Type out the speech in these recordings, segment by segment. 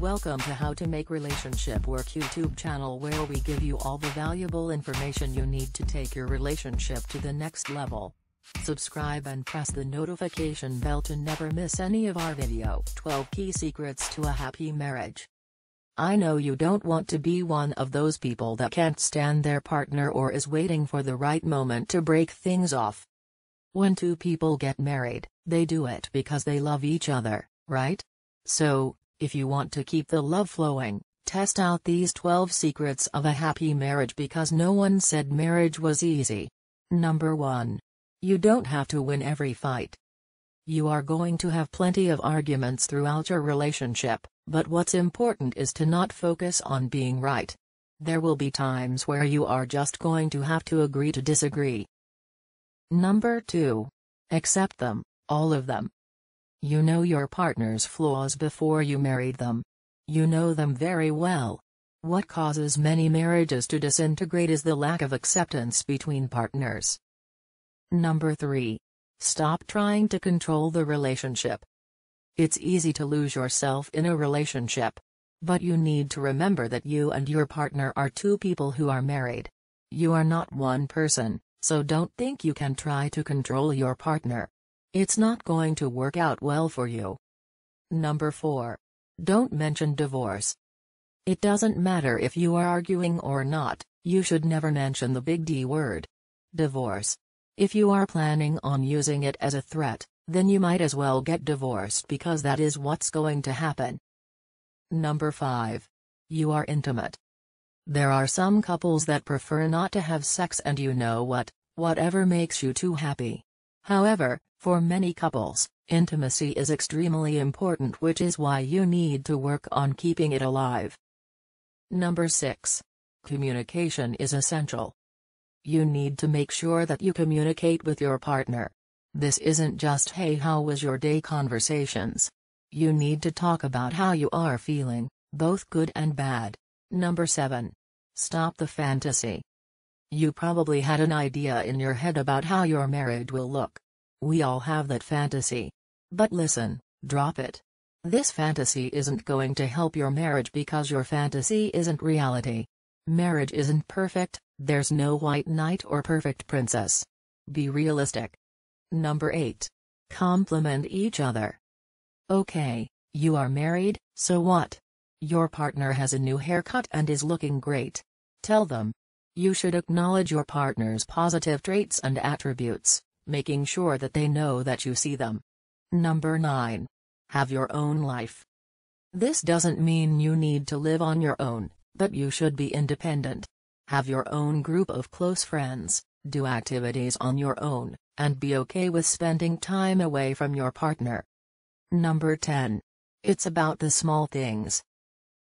Welcome to How to Make Relationship Work YouTube channel where we give you all the valuable information you need to take your relationship to the next level. Subscribe and press the notification bell to never miss any of our video 12 Key Secrets to a Happy Marriage. I know you don't want to be one of those people that can't stand their partner or is waiting for the right moment to break things off. When two people get married, they do it because they love each other, right? So, if you want to keep the love flowing, test out these 12 secrets of a happy marriage because no one said marriage was easy. Number 1. You don't have to win every fight. You are going to have plenty of arguments throughout your relationship, but what's important is to not focus on being right. There will be times where you are just going to have to agree to disagree. Number 2. Accept them, all of them. You know your partner's flaws before you married them. You know them very well. What causes many marriages to disintegrate is the lack of acceptance between partners. Number 3. Stop trying to control the relationship. It's easy to lose yourself in a relationship. But you need to remember that you and your partner are two people who are married. You are not one person, so don't think you can try to control your partner. It's not going to work out well for you. Number 4. Don't mention divorce. It doesn't matter if you are arguing or not, you should never mention the big D word. Divorce. If you are planning on using it as a threat, then you might as well get divorced because that is what's going to happen. Number 5. You are intimate. There are some couples that prefer not to have sex and you know what, whatever makes you two happy. However, for many couples, intimacy is extremely important which is why you need to work on keeping it alive. Number 6. Communication is essential. You need to make sure that you communicate with your partner. This isn't just hey how was your day conversations. You need to talk about how you are feeling, both good and bad. Number 7. Stop the fantasy. You probably had an idea in your head about how your marriage will look. We all have that fantasy. But listen, drop it. This fantasy isn't going to help your marriage because your fantasy isn't reality. Marriage isn't perfect, there's no white knight or perfect princess. Be realistic. Number 8. Compliment each other. Okay, you are married, so what? Your partner has a new haircut and is looking great. Tell them. You should acknowledge your partner's positive traits and attributes making sure that they know that you see them. Number 9. Have your own life. This doesn't mean you need to live on your own, but you should be independent. Have your own group of close friends, do activities on your own, and be okay with spending time away from your partner. Number 10. It's about the small things.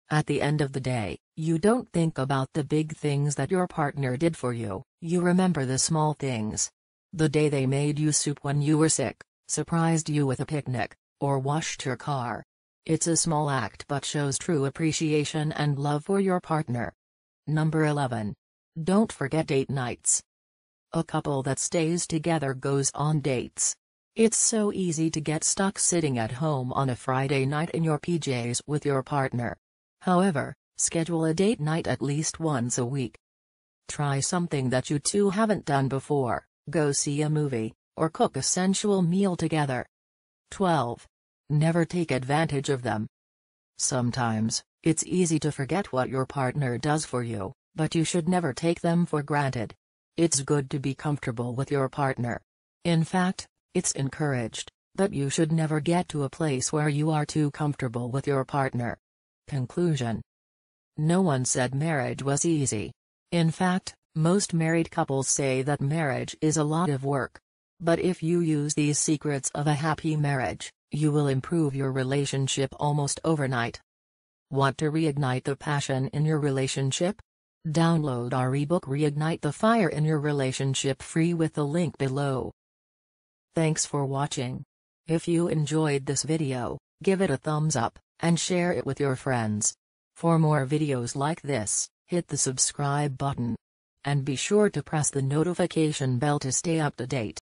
At the end of the day, you don't think about the big things that your partner did for you, you remember the small things. The day they made you soup when you were sick, surprised you with a picnic, or washed your car. It's a small act but shows true appreciation and love for your partner. Number 11. Don't forget date nights. A couple that stays together goes on dates. It's so easy to get stuck sitting at home on a Friday night in your PJs with your partner. However, schedule a date night at least once a week. Try something that you two haven't done before go see a movie, or cook a sensual meal together. 12. Never take advantage of them. Sometimes, it's easy to forget what your partner does for you, but you should never take them for granted. It's good to be comfortable with your partner. In fact, it's encouraged, but you should never get to a place where you are too comfortable with your partner. Conclusion No one said marriage was easy. In fact, most married couples say that marriage is a lot of work. But if you use these secrets of a happy marriage, you will improve your relationship almost overnight. Want to reignite the passion in your relationship? Download our ebook Reignite the Fire in Your Relationship free with the link below. Thanks for watching. If you enjoyed this video, give it a thumbs up, and share it with your friends. For more videos like this, hit the subscribe button and be sure to press the notification bell to stay up to date.